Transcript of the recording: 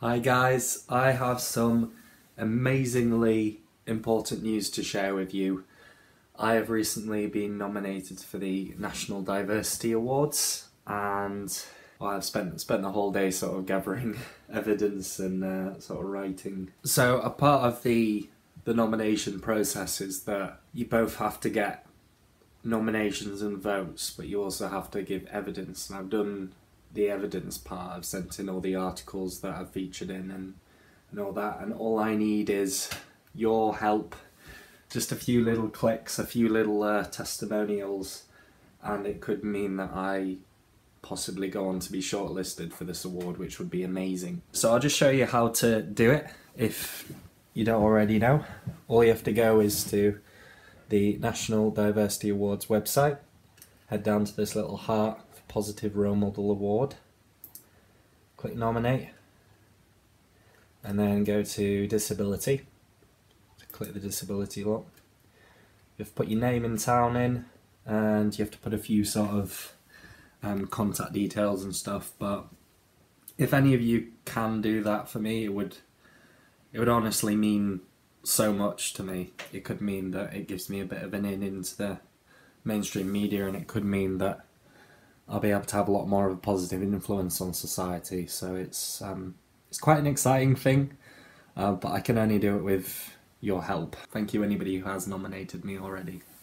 Hi guys, I have some amazingly important news to share with you. I have recently been nominated for the National Diversity Awards and well, I've spent spent the whole day sort of gathering evidence and uh, sort of writing. So a part of the the nomination process is that you both have to get nominations and votes, but you also have to give evidence. And I've done the evidence part. I've sent in all the articles that I've featured in and, and all that. And all I need is your help. Just a few little clicks, a few little uh, testimonials, and it could mean that I possibly go on to be shortlisted for this award, which would be amazing. So I'll just show you how to do it if you don't already know. All you have to go is to the National Diversity Awards website, head down to this little heart for Positive Role Model Award. Click nominate and then go to disability. Click the disability lock. You have to put your name and town in and you have to put a few sort of um, contact details and stuff but if any of you can do that for me it would it would honestly mean so much to me. It could mean that it gives me a bit of an in into the mainstream media and it could mean that I'll be able to have a lot more of a positive influence on society. So it's um, it's quite an exciting thing, uh, but I can only do it with your help. Thank you, anybody who has nominated me already.